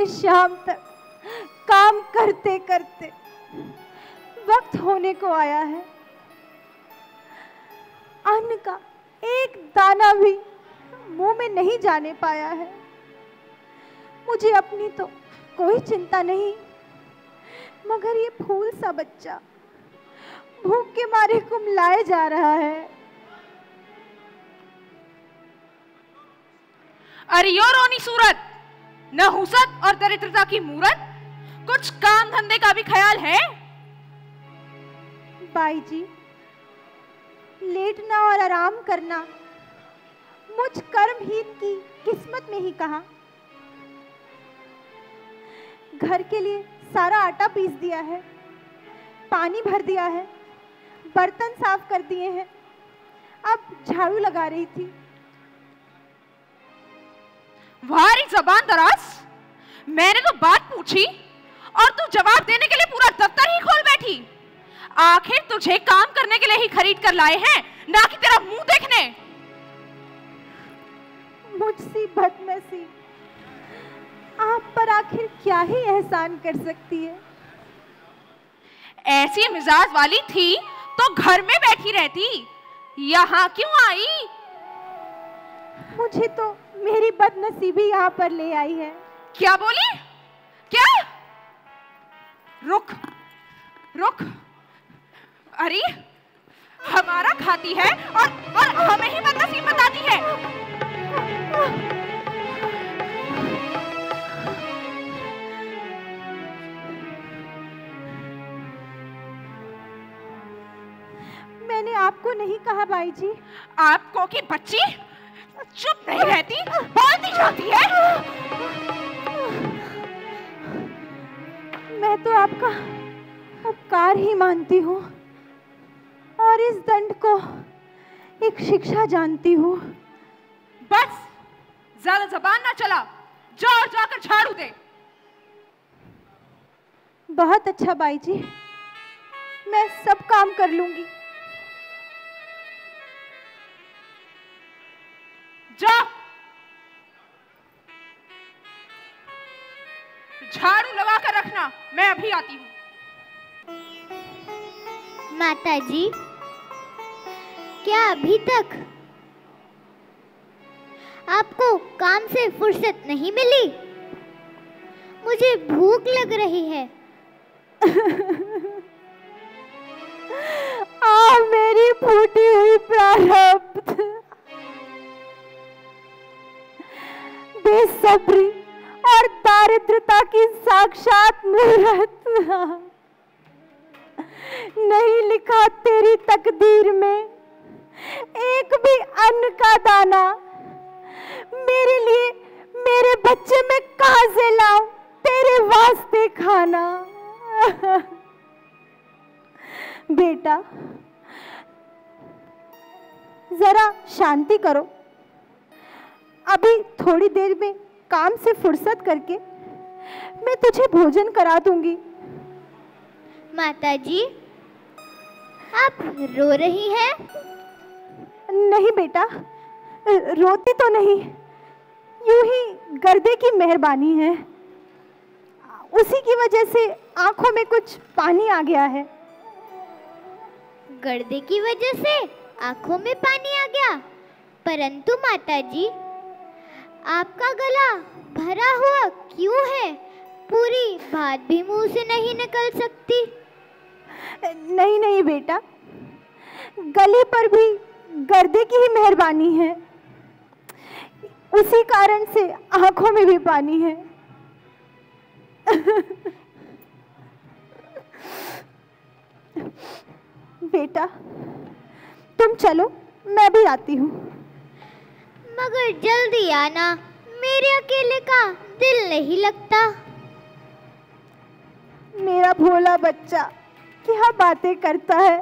से शाम तक काम करते करते वक्त होने को आया है। अन्न का एक दाना भी मुँह में नहीं जाने पाया है। मुझे अपनी तो कोई चिंता नहीं, मगर ये फूल सा बच्चा भूख के मारे कुमलाए जा रहा है। अरे यो रोनी सूरत! नहुसत और दरिद्रता की मूरत? कुछ काम धंधे का भी ख्याल है? बाई जी लेटना और आराम करना मुझ कर्महीन की किस्मत में ही कहा। घर के लिए सारा आटा पीस दिया है, पानी भर दिया है, बर्तन साफ़ कर दिए हैं। अब झाड़ू लगा रही थी। वारी जबान दराज। मैंने तो बात पूछी और तू जवाब देने के लिए पूरा दफ्तर ही खोल बैठी। आखिर तुझे काम करने के लिए ही खरीद कर लाए हैं ना कि तेरा मुँह देखने। मुझसी बदनसी आप पर आखिर क्या ही एहसान कर सकती है? ऐसी मिजाज वाली थी तो घर में बैठी रहती यहाँ क्यों आई? मुझे तो मेरी बदनसीबी यहाँ पर ले आई है। क्या बोली? क्या? रुक रुक। अरे हमारा खाती है और और हमें ही बदनसीब बताती है। मैंने आपको नहीं कहा भाई जी। आपको की बच्ची? चुप नहीं रहती। बोलती जाती है। मैं तो आपका उपकार ही मानती हूँ और इस दंड को एक शिक्षा जानती हूँ। बस ज़्यादा जबान ना चला। जा और जाकर झाड़ू दे। बहुत अच्छा बाई जी। मैं सब काम कर लूँगी। जा। झाड़ू लगा कर रखना मैं अभी आती हूँ। माता जी क्या अभी तक आपको काम से फुर्सत नहीं मिली? मुझे भूख लग रही है। आ मेरी फूटी हुई प्रारब्ध। बेसब्री और दारिद्रता की साक्षात मूर्त। नहीं लिखा तेरी तकदीर में एक भी अन्न का दाना। मेरे लिए, मेरे बच्चे में कहा से लाऊं तेरे वास्ते खाना। बेटा, जरा शांति करो। अभी थोड़ी देर में काम से फुर्सत करके मैं तुझे भोजन करा दूँगी। माता जी आप रो रही हैं? नहीं बेटा रोती तो नहीं यूँ ही गर्दे की मेहरबानी है। उसी की वजह से आँखों में कुछ पानी आ गया है। गर्दे की वजह से आँखों में पानी आ गया? परंतु माता जी आपका गला भरा हुआ क्यों है? पूरी बात भी मुँह से नहीं निकल सकती। नहीं नहीं बेटा। गले पर भी गर्दे की ही मेहरबानी है। उसी कारण से आँखों में भी पानी है। बेटा, तुम चलो, मैं भी आती हूँ। मगर जल्दी आना। मेरे अकेले का दिल नहीं लगता। मेरा भोला बच्चा क्या बातें करता है?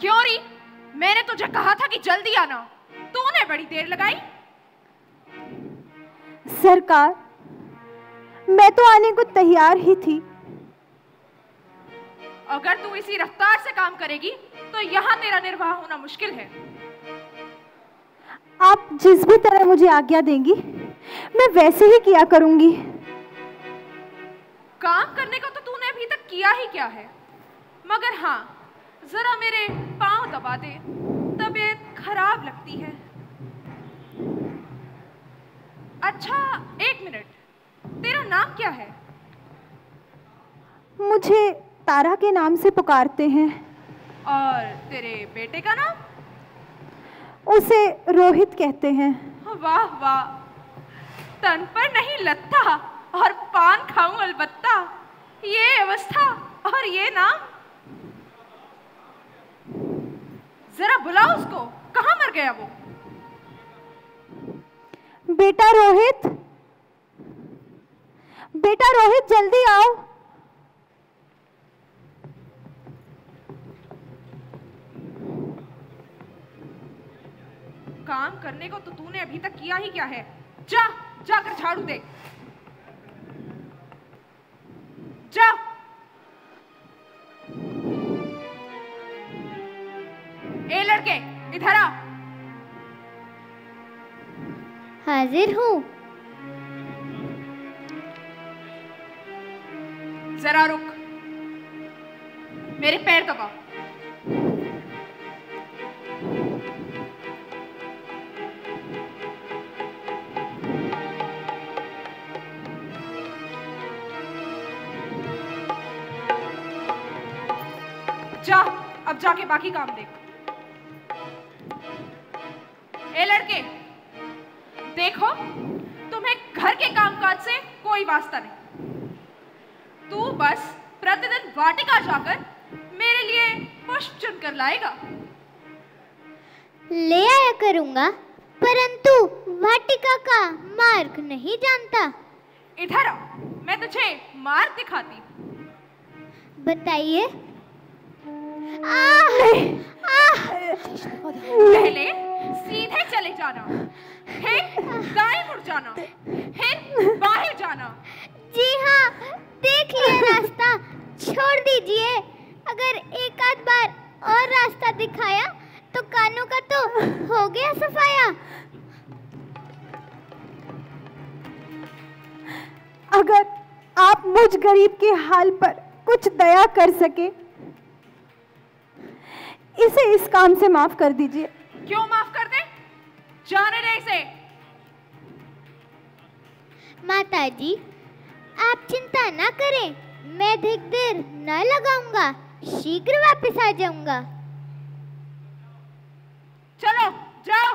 क्यों री? मैंने तुझे कहा था कि जल्दी आना। तूने बड़ी देर लगाई। सरकार मैं तो आने को तैयार ही थी। अगर तू इसी रफ्तार से काम करेगी तो यहाँ तेरा निर्वाह होना मुश्किल है। आप जिस भी तरह मुझे आज्ञा देंगी मैं वैसे ही किया करूँगी। काम करने को तो तूने अभी तक किया ही क्या है? मगर हाँ जरा मेरे पाँव दबा दे तबीयत खराब लगती है। अच्छा एक मिनट। नाम क्या है? मुझे तारा के नाम से पुकारते हैं। और तेरे बेटे का नाम? उसे रोहित कहते हैं। वाह वाह। तन पर नहीं लत्ता और पान खाऊं अलबत्ता। ये अवस्था और ये नाम? जरा बुलाओ उसको। कहाँ मर गया वो? बेटा रोहित बेटा रोहित जल्दी आओ। काम करने को तो तूने अभी तक किया ही क्या है? जा जाकर झाड़ू दे। जा। ए लड़के इधर आ। हाजिर हूँ। जरा रुक। मेरे पैर दबा जा, अब जाके बाकी काम देख। ए, लड़के, देखो, तुम्हें घर के कामकाज से कोई वास्ता नहीं। तू बस प्रतिदिन वाटिका जाकर मेरे लिए पुष्प चुनकर लाएगा। ले आया करूँगा परंतु वाटिका का मार्ग नहीं जानता। इधर आ मैं तुझे मार्ग दिखाती बताइए! पहले सीधे चले जाना फिर दाएँ मुड़ जाना फिर बाएँ जाना जी हाँ देख लिया रास्ता दीजिए। अगर एक आध बार और रास्ता दिखाया तो कानों का तो हो गया सफाया। अगर आप मुझ गरीब के हाल पर कुछ दया कर सके इसे इस काम से माफ़ कर दीजिए। क्यों माफ़ कर दे? जाने दे इसे। माता जी आप चिंता ना करें। मैं अधिक देर न लगाऊँगा शीघ्र वापस आ जाऊँगा। चलो जाओ।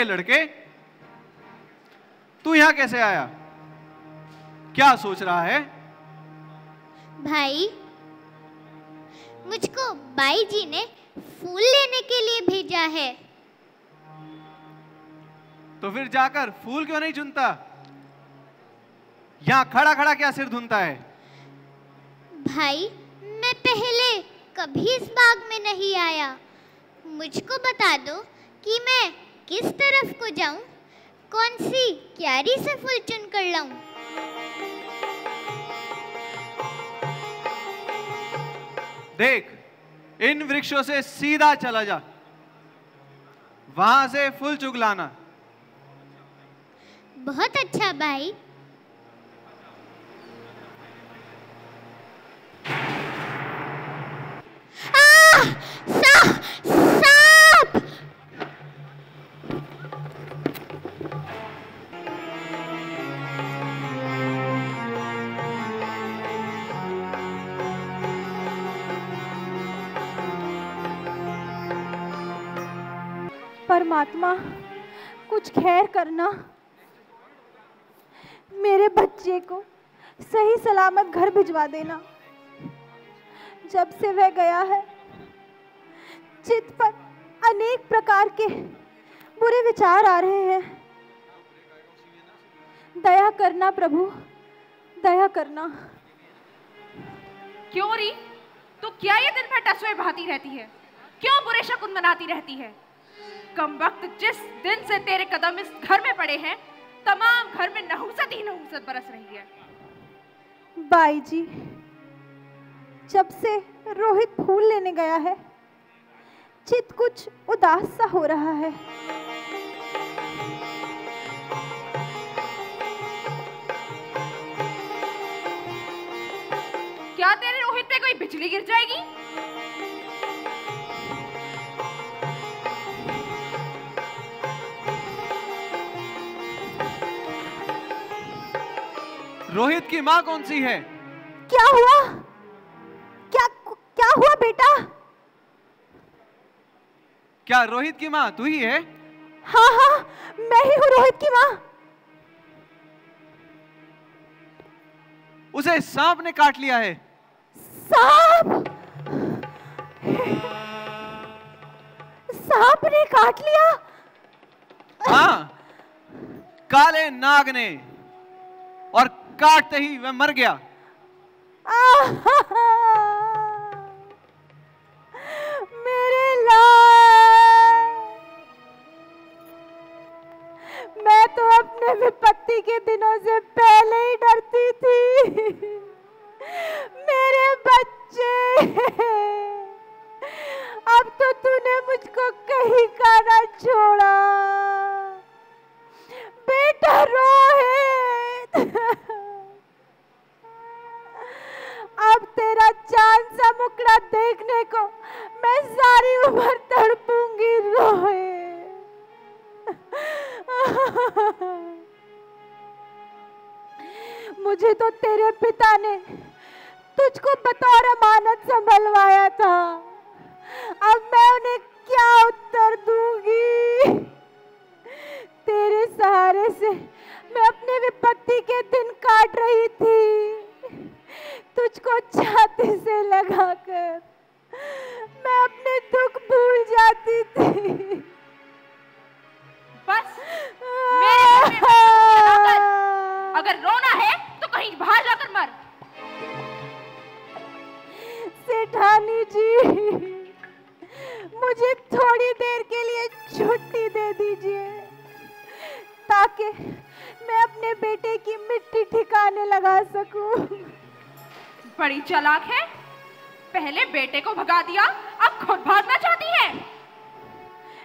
अरे लड़के तू यहाँ कैसे आया? क्या सोच रहा है? भाई मुझको बाई जी ने फूल लेने के लिए भेजा है। तो फिर जाकर फूल क्यों नहीं चुनता? यहाँ खड़ा खड़ा क्या सिर धुनता है? भाई मैं पहले कभी इस बाग में नहीं आया। मुझको बता दो कि मैं किस तरफ़ को जाऊँ? कौन सी क्यारी से फूल चुन कर लाऊं? देख इन वृक्षों से सीधा चला जा। वहाँ से फूल चुग लाना। बहुत अच्छा भाई। परमात्मा, कुछ खैर करना। मेरे बच्चे को सही सलामत घर भिजवा देना। जब से वह गया है चित पर अनेक प्रकार के बुरे विचार आ रहे हैं। दया करना प्रभु, दया करना। क्यों री? तू क्या ये दिन भर टसवे भाती रहती है? क्यों बुरे शकुन मनाती रहती है? कम वक्त जिस दिन से तेरे कदम इस घर में पड़े हैं तमाम घर में नहुसत ही नहुसत बरस रही है। बाई जी जब से रोहित फूल लेने गया है चित कुछ उदास सा हो रहा है। क्या तेरे रोहित पे कोई बिजली गिर जाएगी? रोहित की माँ कौन सी है? क्या हुआ? क्या क्या हुआ बेटा? क्या रोहित की माँ तू ही है? हाँ हाँ मैं ही हूँ रोहित की माँ। उसे सांप ने काट लिया है। सांप? सांप ने काट लिया? हाँ काले नाग ने। और काटते ही वह मर गया। मेरे मैं तो अपने विपत्ति के दिनों से पहले ही डरती थी। मेरे बच्चे, अब तो तूने मुझको कहीं का ना छोड़ा। बेटा रोहित। जब तेरा चाँद सा मुकड़ा देखने को मैं सारी उम्र तड़पूँगी, रोए। मुझे तो तेरे पिता ने तुझको बतौर अमानत संभलवाया था। बड़ी चलाक है। पहले बेटे को भगा दिया अब खुद भागना चाहती है।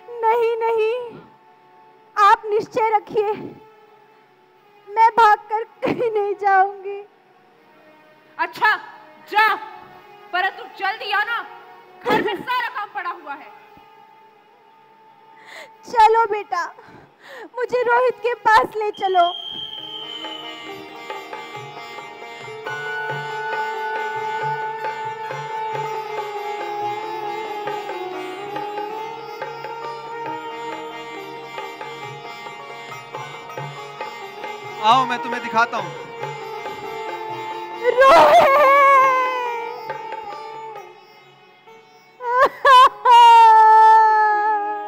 नहीं नहीं। आप निश्चय रखिए मैं भागकर कहीं नहीं जाऊँगी। अच्छा जा। परंतु जल्दी आना। घर में सारा काम पड़ा हुआ है। चलो बेटा मुझे रोहित के पास ले चलो। आओ मैं तुम्हें दिखाता हूँ।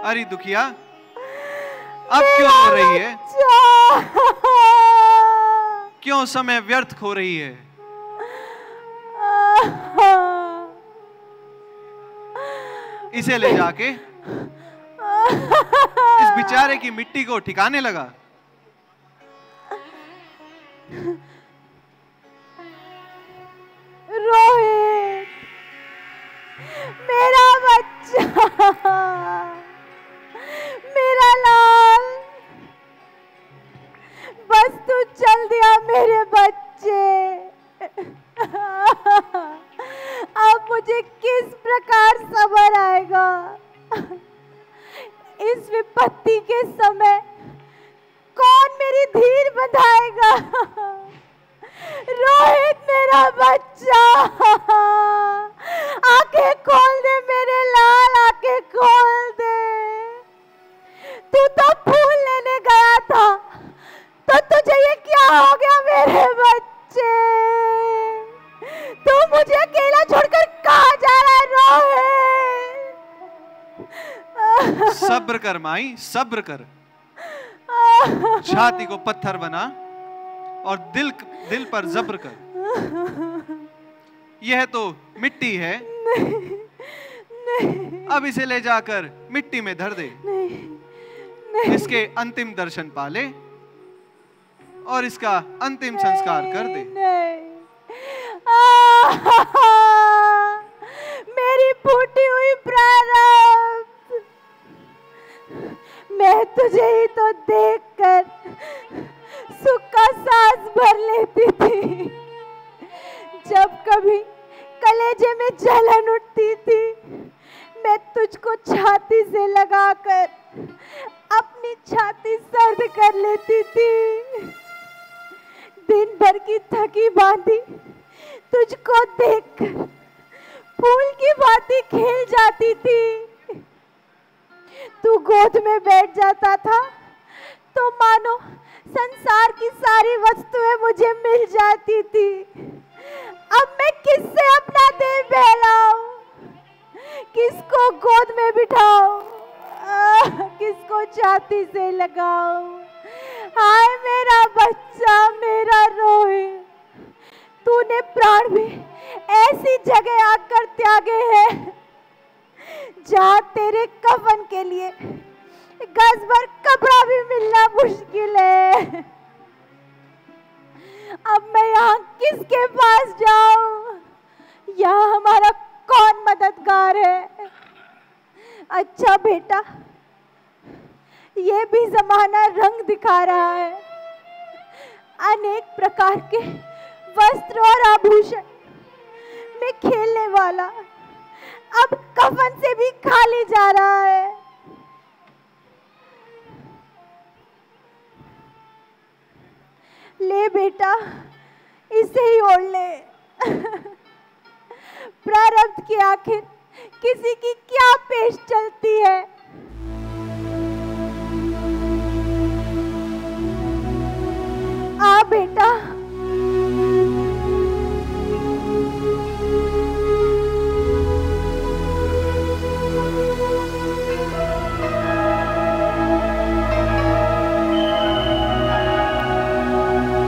अरे दुखिया अब क्यों रो रही है? क्यों समय व्यर्थ खो रही है? इसे ले जाके। इस बेचारे की मिट्टी को ठिकाने लगा। मुझे अकेला छोड़कर कहाँ जा रहा है? रोहित सब्र कर माई सब्र कर। छाती को पत्थर बना और दिल दिल पर जब्र कर। यह तो मिट्टी है। नहीं, नहीं। अब इसे ले जाकर मिट्टी में धर दे। नहीं, नहीं। इसके अंतिम दर्शन पाले और इसका अंतिम संस्कार कर दे। मेरी फूटी हुई प्रारब्ध। मैं तुझे ही तो देखकर सुख का सांस भर लेती किसको छाती से लगाओ हाय मेरा बच्चा, मेरा रोहित तूने प्राण भी ऐसी जगह आकर त्यागे हैं। जहाँ तेरे कफन के लिए। गज भर कपड़ा भी मिलना मुश्किल है। अब मैं यहाँ किसके पास जाऊँ? यहाँ हमारा कौन मददगार है? अच्छा बेटा ये भी जमाना रंग दिखा रहा है। अनेक प्रकार के वस्त्र और आभूषण में खेलने वाला अब कफन से भी खाली जा रहा है। ले बेटा, इसे ही ओढ़ ले। प्रारब्ध की आखिर किसी की क्या पेश चलती है? आ बेटा।